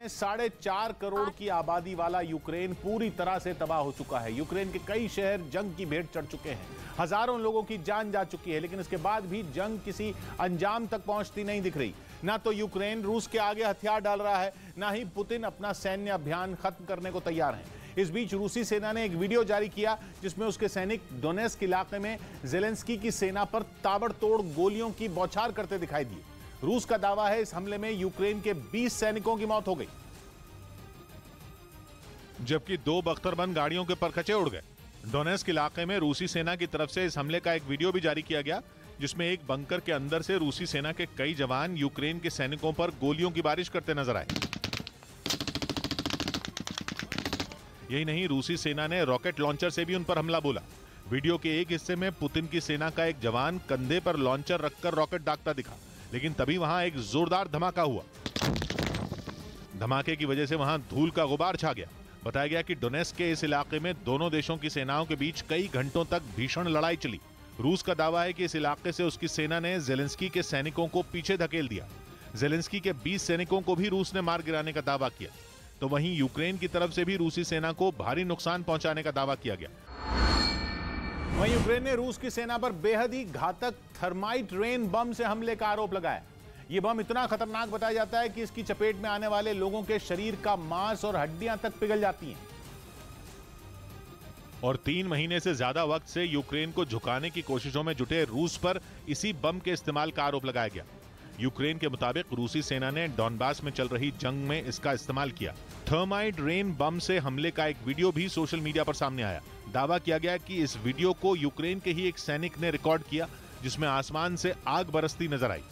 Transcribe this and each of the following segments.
साढ़े चार करोड़ की आबादी वाला यूक्रेन पूरी तरह से तबाह हो चुका है। यूक्रेन के कई शहर जंग की भेंट चढ़ चुके हैं। हज़ारों लोगों की जान जा चुकी है, लेकिन इसके बाद भी जंग किसी अंजाम तक पहुँचती नहीं दिख रही। ना तो यूक्रेन रूस के आगे हथियार डाल रहा है, ना ही पुतिन अपना सैन्य अभियान खत्म करने को तैयार है। इस बीच रूसी सेना ने एक वीडियो जारी किया, जिसमें उसके सैनिक डोनेस्क इलाके में जेलेंस्की की सेना पर ताबड़तोड़ गोलियों की बौछार करते दिखाई दिए। रूस का दावा है, इस हमले में यूक्रेन के 20 सैनिकों की मौत हो गई। जबकि दो बख्तरबंद गाड़ियों के परखचे उड़ गए। डोनेस्क इलाके में रूसी सेना की तरफ़ से इस हमले का एक वीडियो भी जारी किया गया, जिसमें एक बंकर के अंदर से रूसी सेना के कई जवान यूक्रेन के सैनिकों पर गोलियों की बारिश करते नज़र आए। यही नहीं, रूसी सेना ने रॉकेट लॉन्चर से भी उन पर हमला बोला। वीडियो के एक हिस्से में पुतिन की सेना का एक जवान कंधे पर लॉन्चर रखकर रॉकेट दागता दिखा। लेकिन तभी वहाँ एक जोरदार धमाका हुआ। धमाके की वजह से वहाँ धूल का गुबार छा गया। बताया गया कि डोनेस के इस इलाके में दोनों देशों की सेनाओं के बीच कई घंटों तक भीषण लड़ाई चली। रूस का दावा है कि इस इलाके से उसकी सेना ने जेलेंस्की के सैनिकों को पीछे धकेल दिया। जेलेंस्की के 20 सैनिकों को भी रूस ने मार गिराने का दावा किया। तो वहीं यूक्रेन की तरफ़ से भी रूसी सेना को भारी नुकसान पहुँचाने का दावा किया गया। वहीं यूक्रेन ने रूस की सेना पर बेहद ही घातक थर्माइट रेन बम से हमले का आरोप लगाया। यह बम इतना खतरनाक बताया जाता है कि इसकी चपेट में आने वाले लोगों के शरीर का मांस और हड्डियाँ तक पिघल जाती हैं। और तीन महीने से ज़्यादा वक्त से यूक्रेन को झुकाने की कोशिशों में जुटे रूस पर इसी बम के इस्तेमाल का आरोप लगाया गया। यूक्रेन के मुताबिक रूसी सेना ने डॉनबास में चल रही जंग में इसका इस्तेमाल किया। थर्माइट रेन बम से हमले का एक वीडियो भी सोशल मीडिया पर सामने आया। दावा किया गया कि इस वीडियो को यूक्रेन के ही एक सैनिक ने रिकॉर्ड किया, जिसमें आसमान से आग बरसती नज़र आई।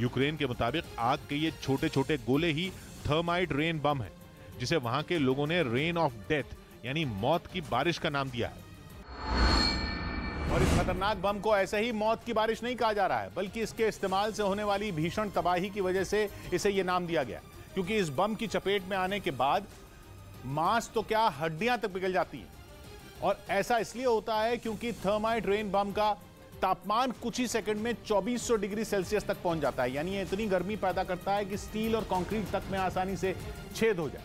यूक्रेन के मुताबिक आग के ये छोटे छोटे गोले ही थर्माइट रेन बम है, जिसे वहाँ के लोगों ने रेन ऑफ़ डेथ यानी मौत की बारिश का नाम दिया है। और इस खतरनाक बम को ऐसे ही मौत की बारिश नहीं कहा जा रहा है, बल्कि इसके इस्तेमाल से होने वाली भीषण तबाही की वजह से इसे ये नाम दिया गया। क्योंकि इस बम की चपेट में आने के बाद मांस तो क्या हड्डियाँ तक पिघल जाती हैं। और ऐसा इसलिए होता है क्योंकि थर्माइट रेन बम का तापमान कुछ ही सेकंड में 2400 डिग्री सेल्सियस तक पहुँच जाता है। यानी ये इतनी गर्मी पैदा करता है कि स्टील और कंक्रीट तक में आसानी से छेद हो जाए।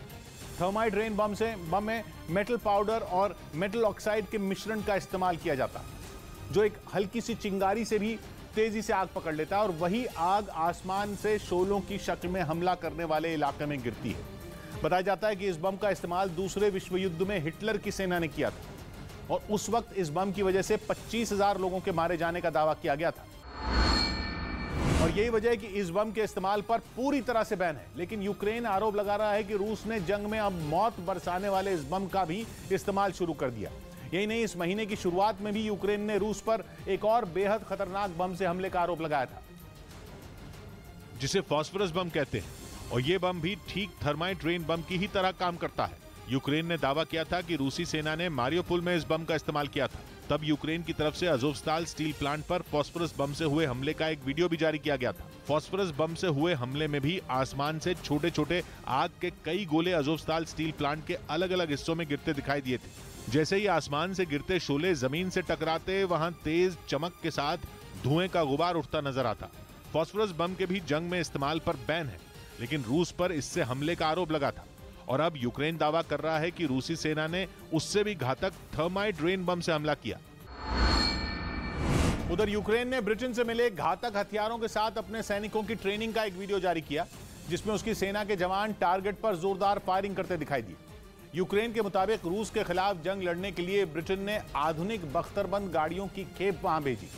थर्माइट रेन बम से बम में मेटल पाउडर और मेटल ऑक्साइड के मिश्रण का इस्तेमाल किया जाता। है जो एक हल्की सी चिंगारी से भी तेज़ी से आग पकड़ लेता है और वही आग आसमान से शोलों की शक्ल में हमला करने वाले इलाके में गिरती है। बताया जाता है कि इस बम का इस्तेमाल दूसरे विश्व युद्ध में हिटलर की सेना ने किया था और उस वक्त इस बम की वजह से पच्चीस हज़ार लोगों के मारे जाने का दावा किया गया था। और यही वजह है कि इस बम के इस्तेमाल पर पूरी तरह से बैन है। लेकिन यूक्रेन आरोप लगा रहा है कि रूस ने जंग में अब मौत बरसाने वाले इस बम का भी इस्तेमाल शुरू कर दिया। यही नहीं, इस महीने की शुरुआत में भी यूक्रेन ने रूस पर एक और बेहद खतरनाक बम से हमले का आरोप लगाया था। जिसे फॉस्फरस बम कहते हैं, और ये बम भी ठीक थर्माइट रेन बम की ही तरह काम करता है। यूक्रेन ने दावा किया था कि रूसी सेना ने मारियोपुल में इस बम का इस्तेमाल किया था। तब यूक्रेन की तरफ़ से अजोवस्ताल स्टील प्लांट पर फॉस्फरस बम से हुए हमले का एक वीडियो भी जारी किया गया था। फॉस्फरस बम से हुए हमले में भी आसमान से छोटे छोटे आग के कई गोले अजोवस्ताल स्टील प्लांट के अलग अलग हिस्सों में गिरते दिखाई दिए थे। जैसे ही आसमान से गिरते शोले ज़मीन से टकराते, वहाँ तेज चमक के साथ धुएँ का गुबार उठता नज़र आता। फॉस्फरस बम के भी जंग में इस्तेमाल पर बैन है, लेकिन रूस पर इससे हमले का आरोप लगा था। और अब यूक्रेन दावा कर रहा है कि रूसी सेना ने उससे भी घातक थर्माइट रेन बम से हमला किया। उधर यूक्रेन ने ब्रिटेन से मिले घातक हथियारों के साथ अपने सैनिकों की ट्रेनिंग का एक वीडियो जारी किया, जिसमें उसकी सेना के जवान टारगेट पर जोरदार फायरिंग करते दिखाई दिए। यूक्रेन के मुताबिक रूस के खिलाफ जंग लड़ने के लिए ब्रिटेन ने आधुनिक बख्तरबंद गाड़ियों की खेप वहाँ भेजी।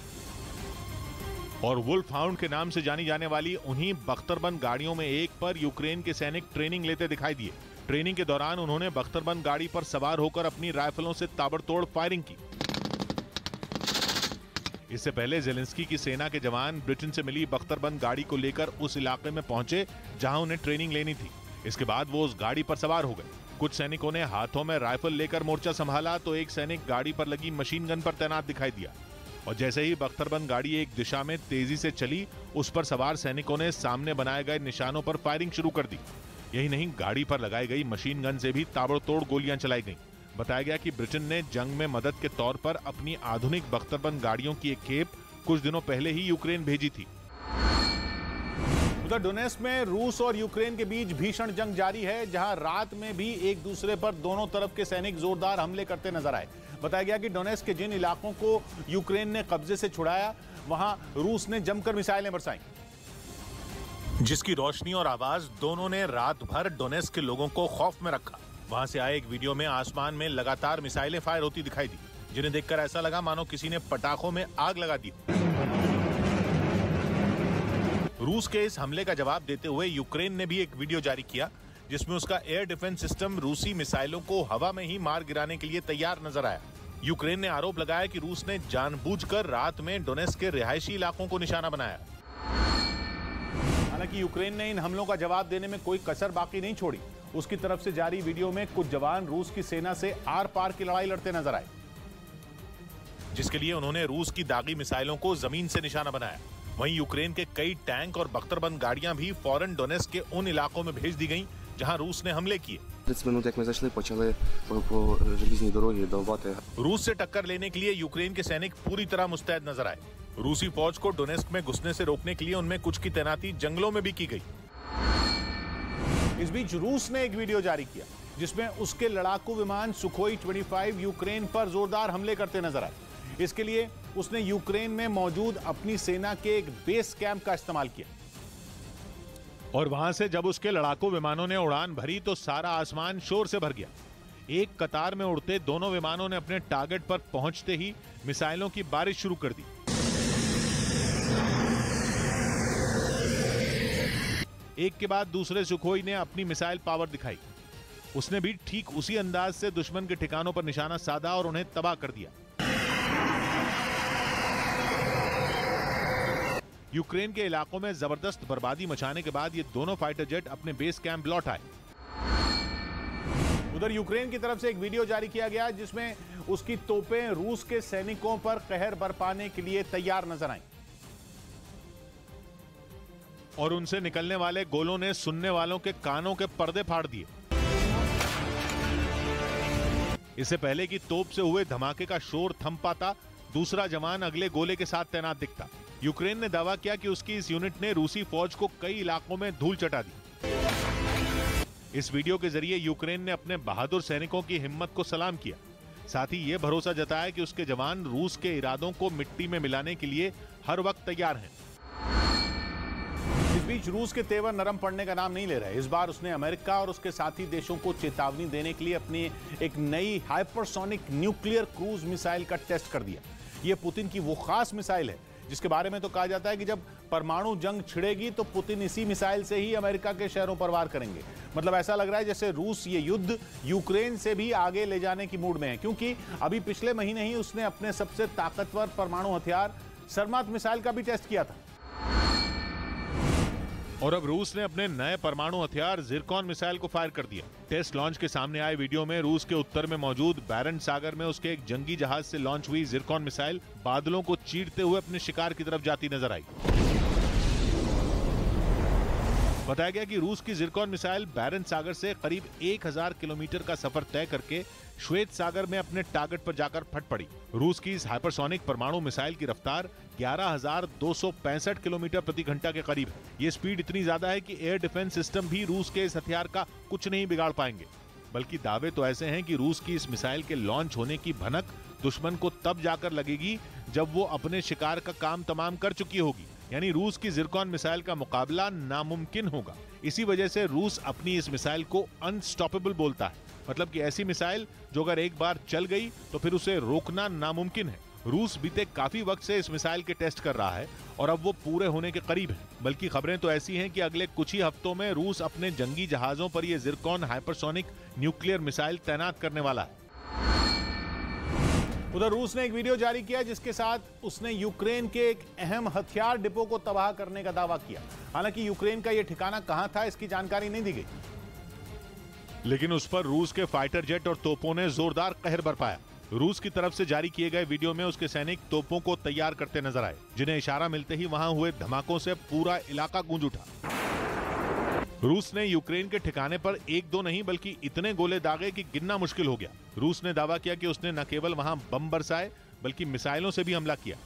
और वुल्फ हाउंड के नाम से जानी जाने वाली उन्हीं बख्तरबंद गाड़ियों में एक पर यूक्रेन के सैनिक ट्रेनिंग लेते दिखाई दिए। ट्रेनिंग के दौरान उन्होंने बख्तरबंद गाड़ी पर सवार होकर अपनी राइफलों से ताबड़तोड़ फायरिंग की। इससे पहले जेलेंस्की की सेना के जवान ब्रिटेन से मिली बख्तरबंद गाड़ी को लेकर उस इलाके में पहुँचे, जहाँ उन्हें ट्रेनिंग लेनी थी। इसके बाद वो उस गाड़ी पर सवार हो गए। कुछ सैनिकों ने हाथों में राइफल लेकर मोर्चा संभाला तो एक सैनिक गाड़ी पर लगी मशीन गन पर तैनात दिखाई दिया। और जैसे ही बख्तरबंद गाड़ी एक दिशा में तेज़ी से चली, उस पर सवार सैनिकों ने सामने बनाए गए निशानों पर फायरिंग शुरू कर दी। यही नहीं, गाड़ी पर लगाई गई मशीन गन से भी ताबड़तोड़ गोलियाँ चलाई गईं। बताया गया कि ब्रिटेन ने जंग में मदद के तौर पर अपनी आधुनिक बख्तरबंद गाड़ियों की एक खेप कुछ दिनों पहले ही यूक्रेन भेजी थी। उधर डोनेस में रूस और यूक्रेन के बीच भीषण जंग जारी है, जहाँ रात में भी एक दूसरे पर दोनों तरफ़ के सैनिक जोरदार हमले करते नज़र आए। बताया गया कि डोनेस के जिन इलाकों को यूक्रेन ने कब्जे से छुड़ाया, वहाँ रूस ने जमकर मिसाइलें बरसाई। जिसकी रोशनी और आवाज़ दोनों ने रात भर डोनेस के लोगों को खौफ में रखा। वहाँ से आए एक वीडियो में आसमान में लगातार मिसाइलें फायर होती दिखाई दी, जिन्हें देखकर ऐसा लगा मानो किसी ने पटाखों में आग लगा दी। रूस के इस हमले का जवाब देते हुए यूक्रेन ने भी एक वीडियो जारी किया, जिसमें उसका एयर डिफेंस सिस्टम रूसी मिसाइलों को हवा में ही मार गिराने के लिए तैयार नज़र आया। यूक्रेन ने आरोप लगाया कि रूस ने जानबूझकर रात में डोनेस के रिहायशी इलाकों को निशाना बनाया। हालाँकि यूक्रेन ने इन हमलों का जवाब देने में कोई कसर बाकी नहीं छोड़ी। उसकी तरफ़ से जारी वीडियो में कुछ जवान रूस की सेना से आर पार की लड़ाई लड़ते नज़र आए, जिसके लिए उन्होंने रूस की दागी मिसाइलों को ज़मीन से निशाना बनाया। वहीं यूक्रेन के कई टैंक और बख्तरबंद गाड़ियां भी फौरन डोनेस के उन इलाकों में भेज दी गईं जहां रूस ने हमले किए 30 минут, як ми зайшли, почали по, по желізній дорогі довбати. रूस से टक्कर लेने के लिए यूक्रेन के सैनिक पूरी तरह मुस्तैद नजर आए रूसी फौज को डोनेस्क में घुसने से रोकने के लिए उनमें कुछ की तैनाती जंगलों में भी की गई इस बीच रूस ने एक वीडियो जारी किया जिसमें उसके लड़ाकू विमान सुखोई 25 यूक्रेन पर जोरदार हमले करते नजर आए इसके लिए उसने यूक्रेन में मौजूद अपनी सेना के एक बेस कैंप का इस्तेमाल किया। और वहाँ से जब उसके लड़ाकू विमानों ने उड़ान भरी तो सारा आसमान शोर से भर गया। एक कतार में उड़ते दोनों विमानों ने अपने टारगेट पर पहुँचते ही मिसाइलों की बारिश शुरू कर दी। एक के बाद दूसरे सुखोई ने अपनी मिसाइल पावर दिखाई। उसने भी ठीक उसी अंदाज से दुश्मन के ठिकानों पर निशाना साधा और उन्हें तबाह कर दिया। यूक्रेन के इलाकों में ज़बरदस्त बर्बादी मचाने के बाद ये दोनों फाइटर जेट अपने बेस कैंप लौट आए। उधर यूक्रेन की तरफ़ से एक वीडियो जारी किया गया जिसमें उसकी तोपें रूस के सैनिकों पर कहर बरपाने के लिए तैयार नज़र आई। और उनसे निकलने वाले गोलों ने सुनने वालों के कानों के पर्दे फाड़ दिए। इससे पहले कि तोप से हुए धमाके का शोर थम पाता, दूसरा जवान अगले गोले के साथ तैनात दिखता। यूक्रेन ने दावा किया कि उसकी इस यूनिट ने रूसी फौज को कई इलाकों में धूल चटा दी। इस वीडियो के ज़रिए यूक्रेन ने अपने बहादुर सैनिकों की हिम्मत को सलाम किया। साथ ही यह भरोसा जताया कि उसके जवान रूस के इरादों को मिट्टी में मिलाने के लिए हर वक्त तैयार हैं। इस बीच रूस के तेवर नरम पड़ने का नाम नहीं ले रहे। इस बार उसने अमेरिका और उसके साथी देशों को चेतावनी देने के लिए अपनी एक नई हाइपरसोनिक न्यूक्लियर क्रूज मिसाइल का टेस्ट कर दिया। यह पुतिन की वो खास मिसाइल है जिसके बारे में तो कहा जाता है कि जब परमाणु जंग छिड़ेगी तो पुतिन इसी मिसाइल से ही अमेरिका के शहरों पर वार करेंगे। मतलब ऐसा लग रहा है जैसे रूस ये युद्ध यूक्रेन से भी आगे ले जाने की मूड में है, क्योंकि अभी पिछले महीने ही उसने अपने सबसे ताकतवर परमाणु हथियार सरमात मिसाइल का भी टेस्ट किया था। और अब रूस ने अपने नए परमाणु हथियार जिरकॉन मिसाइल को फायर कर दिया। टेस्ट लॉन्च के सामने आए वीडियो में रूस के उत्तर में मौजूद बैरन सागर में उसके एक जंगी जहाज़ से लॉन्च हुई जिरकॉन मिसाइल बादलों को चीरते हुए अपने शिकार की तरफ़ जाती नज़र आई। बताया गया कि रूस की जिरकॉन मिसाइल बैरन सागर से करीब 1000 किलोमीटर का सफ़र तय करके श्वेत सागर में अपने टारगेट पर जाकर फट पड़ी। रूस की इस हाइपरसोनिक परमाणु मिसाइल की रफ्तार 11,265 किलोमीटर प्रति घंटा के करीब है। ये स्पीड इतनी ज़्यादा है कि एयर डिफेंस सिस्टम भी रूस के इस हथियार का कुछ नहीं बिगाड़ पाएँगे। बल्कि दावे तो ऐसे हैं कि रूस की इस मिसाइल के लॉन्च होने की भनक दुश्मन को तब जाकर लगेगी जब वो अपने शिकार का काम तमाम कर चुकी होगी। यानी रूस की जिरकॉन मिसाइल का मुकाबला नामुमकिन होगा। इसी वजह से रूस अपनी इस मिसाइल को अनस्टॉपेबल बोलता है। मतलब कि ऐसी मिसाइल जो अगर एक बार चल गई तो फिर उसे रोकना नामुमकिन है। रूस बीते काफ़ी वक्त से इस मिसाइल के टेस्ट कर रहा है और अब वो पूरे होने के करीब है। बल्कि खबरें तो ऐसी हैं कि अगले कुछ ही हफ्तों में रूस अपने जंगी जहाजों पर यह जिरकॉन हाइपरसोनिक न्यूक्लियर मिसाइल तैनात करने वाला है। उधर रूस ने एक वीडियो जारी किया जिसके साथ उसने यूक्रेन के एक अहम हथियार डिपो को तबाह करने का दावा किया। हालाँकि यूक्रेन का यह ठिकाना कहाँ था, इसकी जानकारी नहीं दी गई। लेकिन उस पर रूस के फाइटर जेट और तोपों ने जोरदार कहर बरपाया। रूस की तरफ़ से जारी किए गए वीडियो में उसके सैनिक तोपों को तैयार करते नज़र आए, जिन्हें इशारा मिलते ही वहाँ हुए धमाकों से पूरा इलाका गूंज उठा। रूस ने यूक्रेन के ठिकाने पर एक दो नहीं बल्कि इतने गोले दागे कि गिनना मुश्किल हो गया। रूस ने दावा किया कि उसने न केवल वहाँ बम बरसाए बल्कि मिसाइलों से भी हमला किया।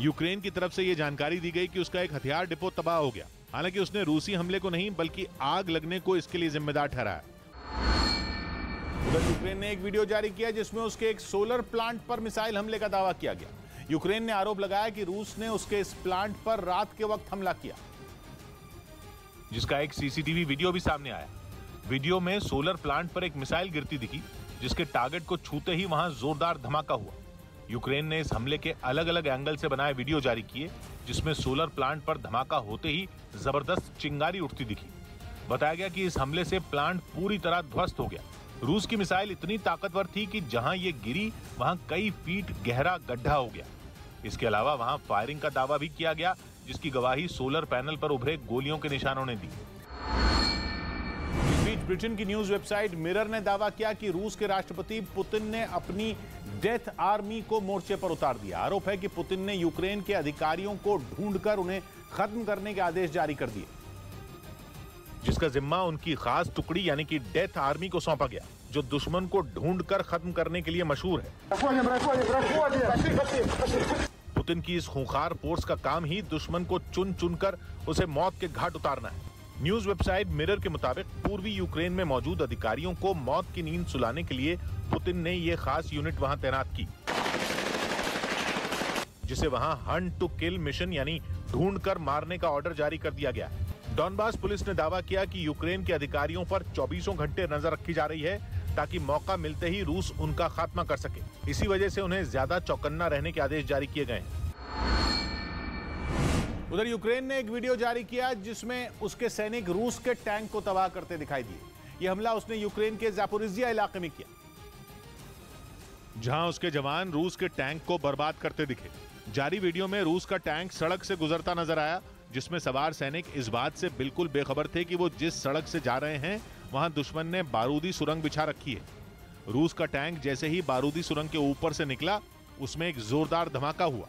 यूक्रेन की तरफ़ से ये जानकारी दी गई कि उसका एक हथियार डिपो तबाह हो गया। हालाँकि उसने रूसी हमले को नहीं बल्कि आग लगने को इसके लिए जिम्मेदार ठहराया। यूक्रेन ने एक वीडियो जारी किया जिसमें उसके एक सोलर प्लांट पर मिसाइल हमले का दावा किया गया। यूक्रेन ने आरोप लगाया कि रूस ने उसके इस प्लांट पर रात के वक्त हमला किया। जिसका एक सीसीटीवी वीडियो भी सामने आया। वीडियो में सोलर प्लांट पर एक मिसाइल गिरती दिखी, जिसके टारगेट को छूते ही वहाँ जोरदार धमाका हुआ। यूक्रेन ने इस हमले के अलग अलग एंगल से बनाए वीडियो जारी किए, जिसमें सोलर प्लांट पर धमाका होते ही ज़बरदस्त चिंगारी उठती दिखी। बताया गया कि इस हमले से प्लांट पूरी तरह ध्वस्त हो गया। रूस की मिसाइल इतनी ताकतवर थी कि जहाँ ये गिरी, वहाँ कई फीट गहरा गड्ढा हो गया। इसके अलावा वहाँ फायरिंग का दावा भी किया गया जिसकी गवाही सोलर पैनल पर उभरे गोलियों के निशानों ने दी। इस बीच ब्रिटेन की न्यूज़ वेबसाइट मिरर ने दावा किया कि रूस के राष्ट्रपति पुतिन ने अपनी डेथ आर्मी को मोर्चे पर उतार दिया। आरोप है कि पुतिन ने यूक्रेन के अधिकारियों को ढूंढकर उन्हें खत्म करने के आदेश जारी कर दिए। जिसका जिम्मा उनकी खास टुकड़ी यानी कि डेथ आर्मी को सौंपा गया जो दुश्मन को ढूंढकर खत्म करने के लिए मशहूर है। पुतिन की इस खूंखार फोर्स का काम ही दुश्मन को चुन चुनकर उसे मौत के घाट उतारना है। न्यूज़ वेबसाइट मिरर के मुताबिक पूर्वी यूक्रेन में मौजूद अधिकारियों को मौत की नींद सुलाने के लिए पुतिन ने ये खास यूनिट वहाँ तैनात की, जिसे वहाँ हंट टू किल मिशन यानी ढूंढ कर मारने का ऑर्डर जारी कर दिया गया है। डॉनबास पुलिस ने दावा किया कि यूक्रेन के अधिकारियों पर चौबीसों घंटे नज़र रखी जा रही है ताकि मौका मिलते ही रूस उनका खात्मा कर सके। इसी वजह से उन्हें ज़्यादा चौकन्ना रहने के आदेश जारी किए गए उधर यूक्रेन ने एक वीडियो जारी किया जिसमें उसके सैनिक रूस के टैंक को तबाह करते दिखाई दिए। यह हमला उसने यूक्रेन के जापोरिजिया इलाके में किया। जहाँ उसके जवान रूस के टैंक को बर्बाद करते दिखे। जारी वीडियो में रूस का टैंक सड़क से गुजरता नज़र आया, जिसमें सवार सैनिक इस बात से बिल्कुल बेखबर थे कि वो जिस सड़क से जा रहे हैं वहाँ दुश्मन ने बारूदी सुरंग बिछा रखी है। रूस का टैंक जैसे ही बारूदी सुरंग के ऊपर से निकला, उसमें एक जोरदार धमाका हुआ,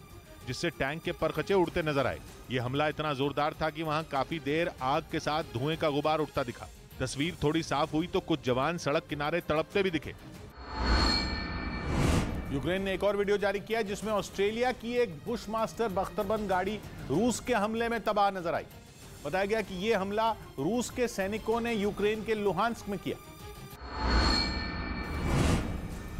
जिससे टैंक के परखचे उड़ते नज़र आए। ये हमला इतना जोरदार था कि वहाँ काफ़ी देर आग के साथ धुएँ का गुबार उठता दिखा। तस्वीर थोड़ी साफ़ हुई तो कुछ जवान सड़क किनारे तड़पते भी दिखे। यूक्रेन ने एक और वीडियो जारी किया, जिसमें ऑस्ट्रेलिया की एक बुश मास्टर बख्तरबंद गाड़ी रूस के हमले में तबाह नज़र आई। बताया गया कि यह हमला रूस के सैनिकों ने यूक्रेन के लुहांस्क में किया।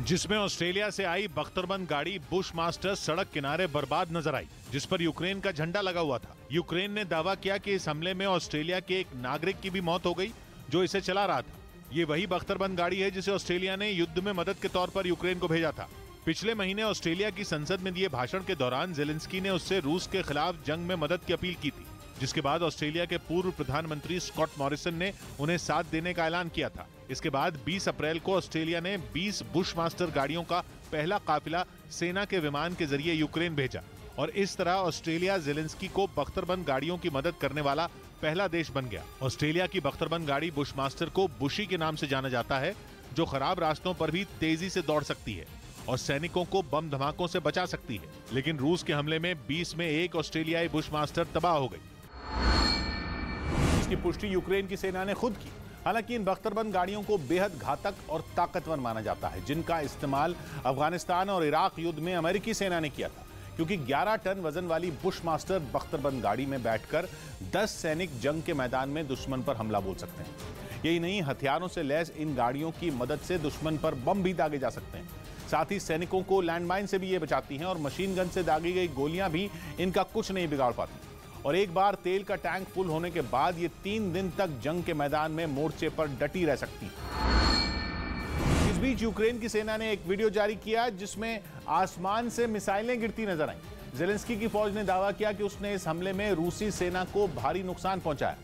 जिसमें ऑस्ट्रेलिया से आई बख्तरबंद गाड़ी बुश मास्टर सड़क किनारे बर्बाद नज़र आई, जिस पर यूक्रेन का झंडा लगा हुआ था। यूक्रेन ने दावा किया कि इस हमले में ऑस्ट्रेलिया के एक नागरिक की भी मौत हो गई, जो इसे चला रहा था। ये वही बख्तरबंद गाड़ी है जिसे ऑस्ट्रेलिया ने युद्ध में मदद के तौर पर यूक्रेन को भेजा था। पिछले महीने ऑस्ट्रेलिया की संसद में दिए भाषण के दौरान जेलेंस्की ने उससे रूस के खिलाफ जंग में मदद की अपील की थी। जिसके बाद ऑस्ट्रेलिया के पूर्व प्रधानमंत्री स्कॉट मॉरिसन ने उन्हें साथ देने का ऐलान किया था। इसके बाद 20 अप्रैल को ऑस्ट्रेलिया ने 20 बुश मास्टर गाड़ियों का पहला काफिला सेना के विमान के ज़रिए यूक्रेन भेजा और इस तरह ऑस्ट्रेलिया जेलेंस्की को बख्तरबंद गाड़ियों की मदद करने वाला पहला देश बन गया। ऑस्ट्रेलिया की बख्तरबंद गाड़ी बुश मास्टर को बुशी के नाम से जाना जाता है, जो खराब रास्तों पर भी तेज़ी से दौड़ सकती है और सैनिकों को बम धमाकों से बचा सकती है। लेकिन रूस के हमले में 20 में एक ऑस्ट्रेलियाई बुश मास्टर तबाह हो गई। इसकी पुष्टि यूक्रेन की सेना ने खुद की। हालाँकि इन बख्तरबंद गाड़ियों को बेहद घातक और ताकतवर माना जाता है, जिनका इस्तेमाल अफ़गानिस्तान और इराक युद्ध में अमेरिकी सेना ने किया था। क्योंकि 11 टन वज़न वाली बुश मास्टर बख्तरबंद गाड़ी में बैठकर 10 सैनिक जंग के मैदान में दुश्मन पर हमला बोल सकते हैं। यही नहीं, हथियारों से लैस इन गाड़ियों की मदद से दुश्मन पर बम भी दागे जा सकते हैं। साथ ही सैनिकों को लैंडमाइन से भी ये बचाती हैं और मशीन गन से दागी गई गोलियाँ भी इनका कुछ नहीं बिगाड़ पाती। और एक बार तेल का टैंक फुल होने के बाद ये तीन दिन तक जंग के मैदान में मोर्चे पर डटी रह सकती इस बीच यूक्रेन की सेना ने एक वीडियो जारी किया जिसमें आसमान से मिसाइलें गिरती नज़र आई। जेलेंस्की की फौज ने दावा किया कि उसने इस हमले में रूसी सेना को भारी नुकसान पहुँचाया।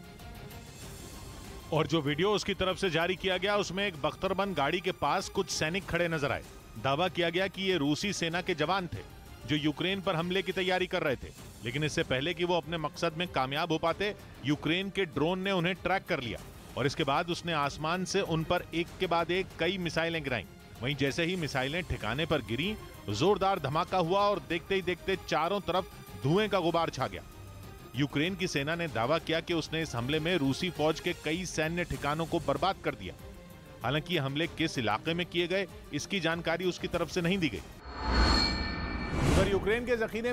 और जो वीडियो उसकी तरफ़ से जारी किया गया, उसमें एक बख्तरबंद गाड़ी के पास कुछ सैनिक खड़े नज़र आए। दावा किया गया कि ये रूसी सेना के जवान थे, जो यूक्रेन पर हमले की तैयारी कर रहे थे। लेकिन इससे पहले कि वो अपने मकसद में कामयाब हो पाते, यूक्रेन के ड्रोन ने उन्हें ट्रैक कर लिया। और इसके बाद उसने आसमान से उन पर एक के बाद एक कई मिसाइलें गिराई। वहीं जैसे ही मिसाइलें ठिकाने पर गिरी, जोरदार धमाका हुआ और देखते ही देखते चारों तरफ़ धुएँ का गुबार छा गया। यूक्रेन की सेना ने दावा किया कि उसने इस हमले में रूसी फौज के कई सैन्य ठिकानों को बर्बाद कर दिया। हालाँकि हमले किस इलाके में किए गए, इसकी जानकारी उसकी तरफ़ से नहीं दी गई। यूक्रेन के जखीरे